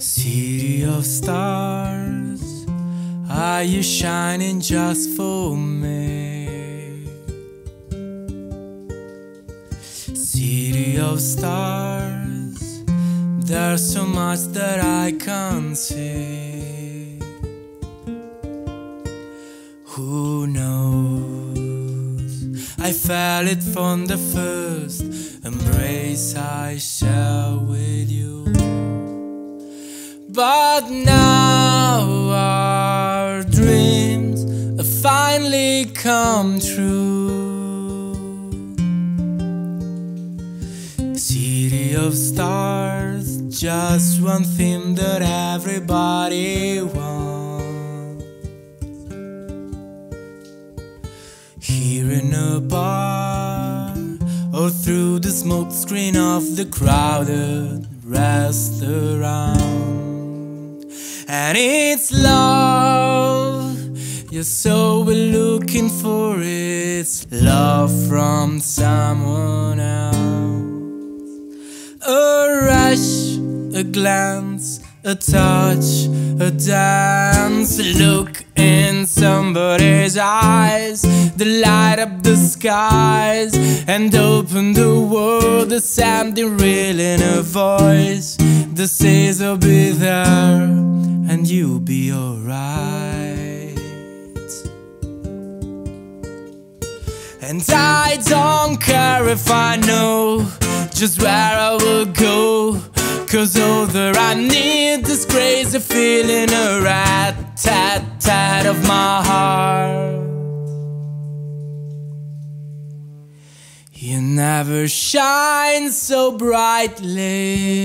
City of stars, are you shining just for me? City of stars, there's so much that I can't see. Who knows? I felt it from the first embrace I share with you. But now our dreams have finally come true. City of stars, just one theme that everybody wants. Here in a bar, or through the smoke screen of the crowded restaurant. And it's love, you're so we're looking for it's love from someone else. A rush, a glance, a touch, a dance. Look in somebody's eyes, the light up the skies, and open the world. There's something real in a voice The says I'll be there and you'll be alright. And I don't care if I know just where I will go. Cause all I need is crazy feeling a rat tat tat of my heart. You never shine so brightly.